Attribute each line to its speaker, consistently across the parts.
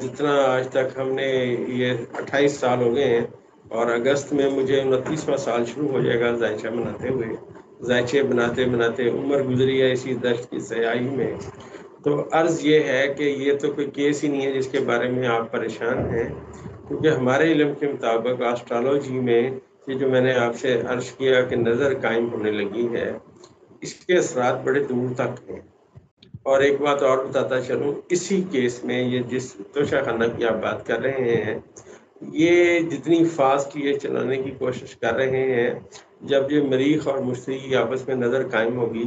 Speaker 1: जितना आज तक हमने ये 28 साल हो गए हैं, और अगस्त में मुझे उनतीसवा साल शुरू हो जाएगा जायचा बनाते हुए। जायचे बनाते बनाते उम्र गुजरी है इसी दर्द की सयाही में। तो अर्ज़ ये है कि ये तो कोई केस ही नहीं है जिसके बारे में आप परेशान हैं, क्योंकि हमारे इलम के मुताबिक आस्ट्रोलॉजी में ये जो मैंने आपसे अर्ज़ किया कि नज़र कायम होने लगी है, इसके असरात बड़े दूर तक हैं। और एक बात और बताता चलूँ, इसी केस में ये जिस तोशा खाना की आप बात कर रहे हैं, ये जितनी फास्ट ये चलाने की कोशिश कर रहे हैं, जब ये मरीख और मुश्तरी आपस में नज़र कायम होगी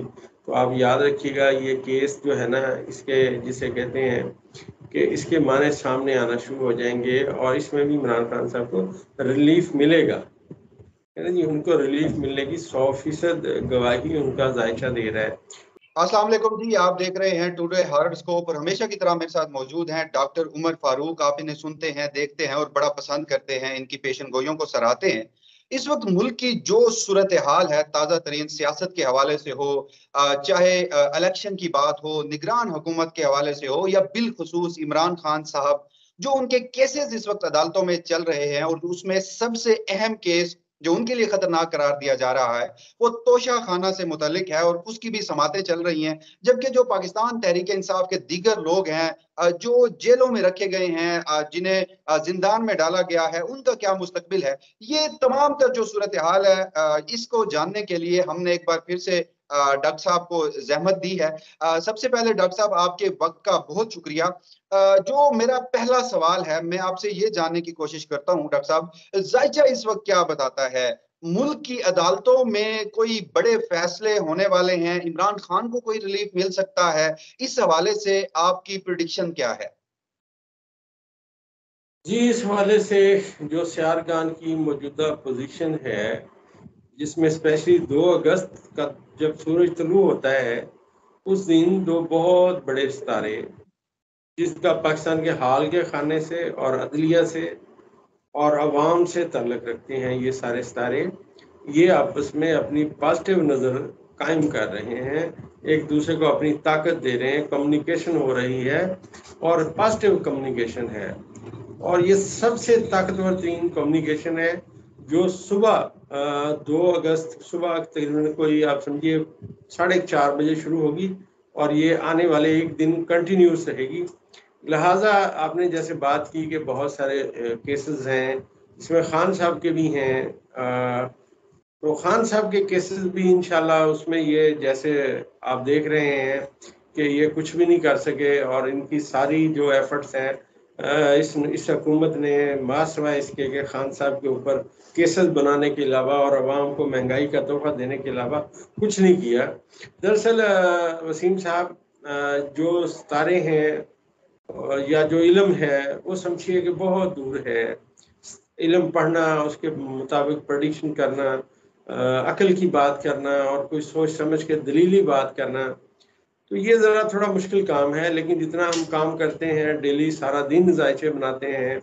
Speaker 1: तो आप याद रखिएगा ये केस जो है ना, इसके जिसे कहते हैं कि इसके माने सामने आना शुरू हो जाएँगे और इसमें भी इमरान खान साहब को रिलीफ मिलेगा। है ना जी, उनको रिलीफ मिलने की सौ फ़ीसद गवाही उनका जायचा दे रहा है।
Speaker 2: अस्सलाम जी, आप देख रहे हैं टुडे स्कोप और हमेशा की तरह मेरे साथ मौजूद हैं डॉक्टर उमर फारूक। आप इन्हें सुनते हैं, देखते हैं और बड़ा पसंद करते हैं, इनकी पेशन गोइयों को सराहते हैं। इस वक्त मुल्क की जो सूरत हाल है, ताज़ा तरीन सियासत के हवाले से हो चाहे इलेक्शन की बात हो, निगरान हुकूमत के हवाले से हो, या बिलखसूस इमरान खान साहब, जो उनके केसेस इस वक्त अदालतों में चल रहे हैं और उसमें सबसे अहम केस जो उनके लिए खतरनाक करार दिया जा रहा है, वो तोशा खाना से मुतलिक है और उसकी भी समातें चल रही हैं, जबकि जो पाकिस्तान तहरीक इंसाफ के दीगर लोग हैं जो जेलों में रखे गए हैं जिन्हें जिंदान में डाला गया है, उनका क्या मुस्तबिल है? ये तमाम तर जो सूरत हाल है इसको जानने के लिए हमने एक बार फिर से डॉक्टर साहब को जहमत दी है। सबसे पहले डॉक्टर साहब, आपके वक्त का बहुत शुक्रिया। जो मेरा पहला सवाल है, मैं आपसे ये जानने की कोशिश करता हूँ, डॉक्टर साहब जायचा इस वक्त क्या बताता है? मुल्क की अदालतों में कोई बड़े फैसले होने वाले हैं? इमरान खान को कोई रिलीफ मिल सकता है? इस हवाले से आपकी प्रिडिक्शन क्या है?
Speaker 1: जी, इस हवाले से जो सियारगान की मौजूदा पोजीशन है जिसमें स्पेशली 2 अगस्त का जब सूरज तलू होता है, उस दिन दो बहुत बड़े सितारे, जिसका पाकिस्तान के हाल के खाने से और अदलिया से और आवाम से तल्लक रखते हैं ये सारे सितारे, ये आपस में अपनी पॉजिटिव नज़र कायम कर रहे हैं। एक दूसरे को अपनी ताकत दे रहे हैं कम्युनिकेशन हो रही है और पॉजिटिव कम्युनिकेशन है। और ये सबसे ताकतवर तीन कम्युनिकेशन है जो सुबह दो अगस्त सुबह तकरीबन कोई, आप समझिए, साढ़े चार बजे शुरू होगी और ये आने वाले एक दिन कंटिन्यूस रहेगी। लिहाजा आपने जैसे बात की कि बहुत सारे केसेस हैं, इसमें खान साहब के भी हैं तो खान साहब के केसेस भी इंशाल्लाह उसमें ये जैसे आप देख रहे हैं कि ये कुछ भी नहीं कर सके और इनकी सारी जो एफर्ट्स हैं इस इस हुकूमत ने मासवा इसके के खान साहब के ऊपर केसेस बनाने के अलावा और आवाम को महँगाई का तोहफा देने के अलावा कुछ नहीं किया। दरअसल वसीम साहब जो सितारे हैं या जो इलम है, वो समझिए कि बहुत दूर है। इलम पढ़ना, उसके मुताबिक प्रडिक्शन करना अकल की बात करना और कोई सोच समझ के दलीली बात करना तो ये ज़रा थोड़ा मुश्किल काम है, लेकिन जितना हम काम करते हैं, डेली सारा दिन जायचे बनाते हैं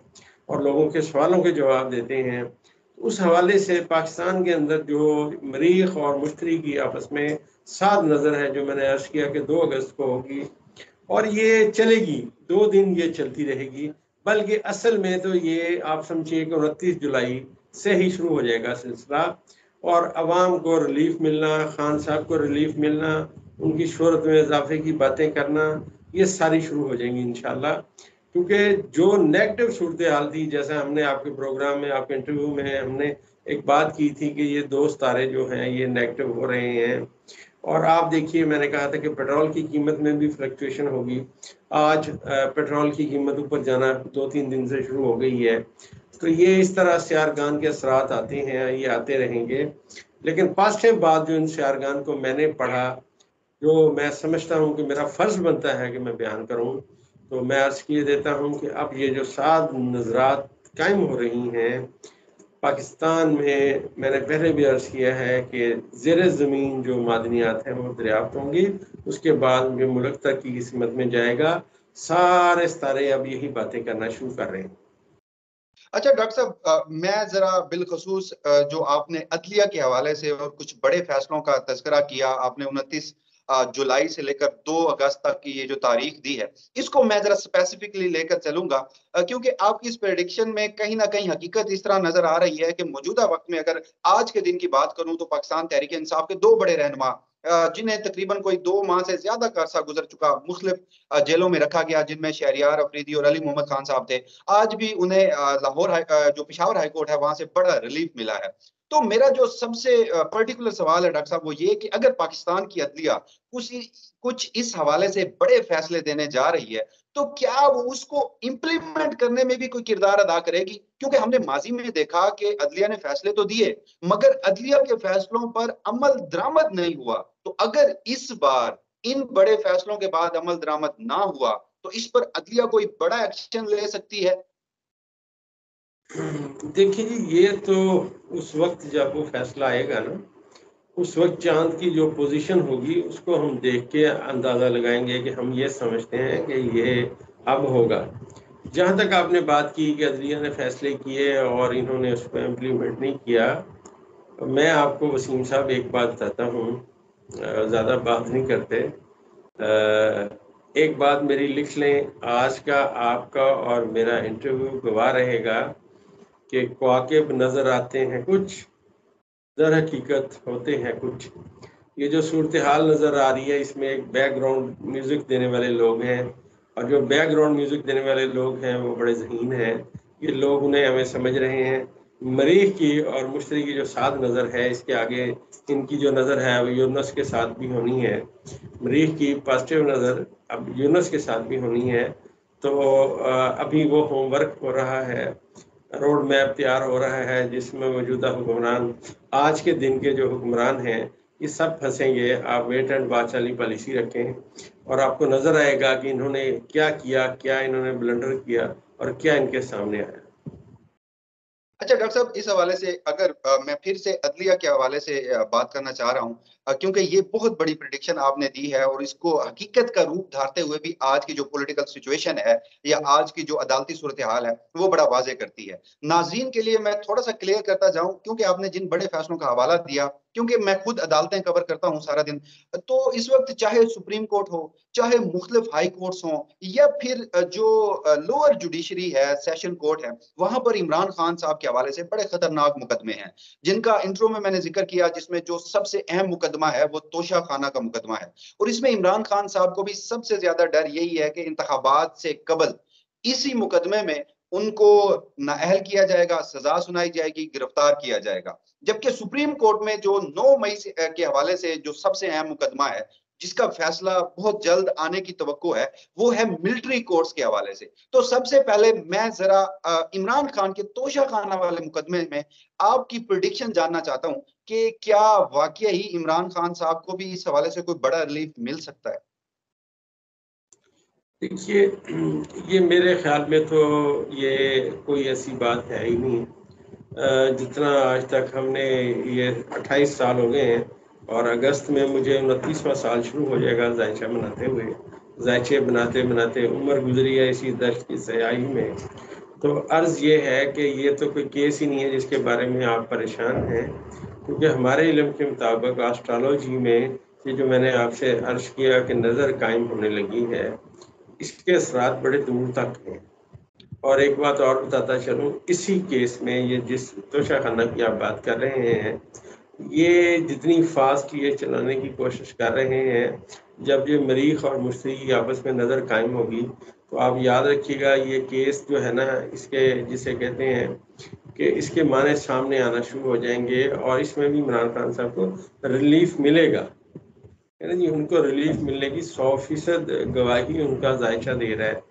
Speaker 1: और लोगों के सवालों के जवाब देते हैं तो उस हवाले से पाकिस्तान के अंदर जो मरीख और मुश्तरी की आपस में सात नज़र है, जो मैंने अर्ज़ किया कि दो अगस्त को होगी, और ये चलेगी, दो दिन ये चलती रहेगी, बल्कि असल में तो ये आप समझिए कि उनतीस जुलाई से ही शुरू हो जाएगा सिलसिला, और आवाम को रिलीफ मिलना, खान साहब को रिलीफ मिलना उनकी शहरत में इजाफे की बातें करना, ये सारी शुरू हो जाएँगी इनशाला क्योंकि जो नेगेटिव सूरत हाल थी, जैसे हमने आपके प्रोग्राम में, आपके इंटरव्यू में हमने एक बात की थी कि ये दो तारे जो हैं, ये नेगेटिव हो रहे हैं। और आप देखिए, मैंने कहा था कि पेट्रोल की कीमत में भी फ्लक्चुएशन होगी। आज पेट्रोल की कीमत ऊपर जाना दो तीन दिन से शुरू हो गई है। तो ये इस तरह सियारगान के असरात आते हैं, ये आते रहेंगे। लेकिन पॉजिटिव बात जो इन सियारगान को मैंने पढ़ा जो मैं समझता हूँ कि मेरा फ़र्ज़ बनता है कि मैं बयान करूँ तो मैं अर्ज़ किए देता हूँ कि अब ये जो सात नजरात कायम हो रही हैं, पाकिस्तान में मैंने पहले भी अर्ज़ किया है कि ज़ेर ज़मीन जो मादनियात हैं वो दरियाफ्त होंगी, उसके बाद जो मुल्क तक की किस्मत में जाएगा। सारे सारे अब यही बातें करना शुरू कर रहे हैं।
Speaker 2: अच्छा डॉक्टर साहब मैं जरा बिलखसूस जो आपने अदलिया के हवाले से और कुछ बड़े फैसलों का तस्करा किया, आपने उनतीस जुलाई से लेकर दो अगस्त तक की ये जो तारीख दी है, इसको मैं जरा स्पेसिफिकली लेकर चलूँगा क्योंकि आपकी इस प्रेडिक्शन में कहीं ना कहीं हकीकत इस तरह नज़र आ रही है कि मौजूदा वक्त में अगर आज के दिन की बात करूँ तो पाकिस्तान तहरीक इंसाफ के दो बड़े रहनमा जिन्हें तकरीबन कोई दो माह से ज़्यादा अरसा गुजर चुका मुख्तलिफ़ जेलों में रखा गया, जिनमें शहरियार अफरीदी और अली मोहम्मद खान साहब थे, आज भी उन्हें लाहौर जो पिशावर हाईकोर्ट है, वहाँ से बड़ा रिलीफ मिला है। तो मेरा जो सबसे पर्टिकुलर सवाल है, डॉक्टर साहब, वो ये कि अगर पाकिस्तान की अदलिया कुछ कुछ इस हवाले से बड़े फैसले देने जा रही है तो क्या वो उसको इम्प्लीमेंट करने में भी कोई किरदार अदा करेगी? क्योंकि हमने माजी में देखा कि अदलिया ने फैसले तो दिए, मगर अदलिया के फैसलों पर अमल दरामद नहीं हुआ। तो अगर इस बार इन बड़े फैसलों के बाद अमल दरामद ना हुआ तो इस पर अदलिया कोई बड़ा एक्शन ले सकती है?
Speaker 1: देखिए जी, ये तो उस वक्त जब वो फैसला आएगा ना, उस वक्त चाँद की जो पोजीशन होगी, उसको हम देख के अंदाज़ा लगाएँगे कि हम ये समझते हैं कि ये अब होगा। जहाँ तक आपने बात की कि अदलिया ने फैसले किए और इन्होंने उसको इम्प्लीमेंट नहीं किया, मैं आपको वसीम साहब एक बात बताता हूँ ज़्यादा बात नहीं करते। एक बात मेरी लिख लें, आज का आपका और मेरा इंटरव्यू गवाह रहेगा कि कवाकब नज़र आते हैं, कुछ दर हकीकत होते हैं, कुछ। ये जो सूरत हाल नज़र आ रही है, इसमें एक बैकग्राउंड म्यूज़िक देने वाले लोग हैं और जो बैकग्राउंड म्यूज़िक देने वाले लोग हैं, वो बड़े जहीन हैं। ये लोग उन्हें हमें समझ रहे हैं। मरीख की और मुश्तरी की जो साथ नज़र है, इसके आगे इनकी जो नज़र है, वो यूनस के साथ भी होनी है। मरीख की पॉजिटिव नज़र अब यूनस के साथ भी होनी है। तो अभी वो होमवर्क हो रहा है। रोड मैप तैयार हो रहा है जिसमें मौजूदा हुक्मरान आज के दिन के जो हुक्मरान हैं ये सब फंसेंगे। आप वेट एंड वॉच वाली पॉलिसी रखें। और आपको नज़र आएगा कि इन्होंने क्या किया क्या इन्होंने ब्लंडर किया और क्या इनके सामने आया।
Speaker 2: अच्छा डॉक्टर साहब इस हवाले से अगर आ, मैं फिर से अदलिया के हवाले से बात करना चाह रहा हूँ। क्योंकि ये बहुत बड़ी प्रिडिक्शन आपने दी है और इसको हकीकत का रूप धारते हुए भी आज की जो पॉलिटिकल सिचुएशन है या आज की जो अदालती सूरत हाल है, वो बड़ा वाजे करती है। नाजीन के लिए मैं थोड़ा सा क्लियर करता जाऊँ, क्योंकि आपने जिन बड़े फैसलों का हवाला दिया, क्योंकि मैं खुद अदालतें कवर करता हूँ सारा दिन तो इस वक्त चाहे सुप्रीम कोर्ट हो, चाहे मुख्तलिफ़ हाई कोर्ट्स हों, या फिर जो लोअर जुडिशरी है सेशन कोर्ट है, वहाँ पर इमरान खान साहब के हवाले से बड़े खतरनाक मुकदमे हैं, जिनका इंट्रो में मैंने ज़िक्र किया, जिसमें जो सबसे अहम मुकदमा है, वो तोशा खाना का मुकदमा है। और इसमें इमरान खान साहब को भी सबसे ज़्यादा डर यही है कि इंतबात से कबल इसी मुकदमे में उनको नाअहल किया जाएगा, सजा सुनाई जाएगी, गिरफ़्तार किया जाएगा। जबकि सुप्रीम कोर्ट में जो 9 मई के हवाले से जो सबसे अहम मुकदमा है जिसका फैसला बहुत जल्द आने की तो है, वो है मिलिट्री कोर्ट्स के हवाले से। तो सबसे पहले मैं जरा इमरान खान के तोशा खाना वाले मुकदमे में आपकी प्रिडिक्शन जानना चाहता हूँ कि क्या वाकई ही इमरान खान साहब को भी इस हवाले से कोई बड़ा रिलीफ मिल सकता है?
Speaker 1: देखिए, ये मेरे ख्याल में तो ये कोई ऐसी बात है ही नहीं। जितना आज तक हमने ये 28 साल हो गए हैं और अगस्त में मुझे उनतीसवां साल शुरू हो जाएगा जायचा बनाते हुए। जायचे बनाते बनाते उम्र गुजरी है इसी दर्द की सयाही में। तो अर्ज़ ये है कि ये तो कोई केस ही नहीं है जिसके बारे में आप परेशान हैं, क्योंकि हमारे इलम के मुताबिक आस्ट्रोलॉजी में ये जो मैंने आपसे अर्ज़ किया कि नज़र कायम होने लगी है, इसके असरात बड़े दूर तक हैं। और एक बात और बताता चलूँ, इसी केस में ये जिस तोशा खाना की आप बात कर रहे हैं ये जितनी फास्ट ये चलाने की कोशिश कर रहे हैं, जब ये मरीख और मुश्तरी की आपस में नज़र कायम होगी तो आप याद रखिएगा, ये केस जो है ना, इसके जिसे कहते हैं कि इसके माने सामने आना शुरू हो जाएँगे और इसमें भी इमरान खान साहब को रिलीफ मिलेगा। ना जी, उनको रिलीफ मिलने की सौ फ़ीसद गवाही उनका जायचा दे रहा है।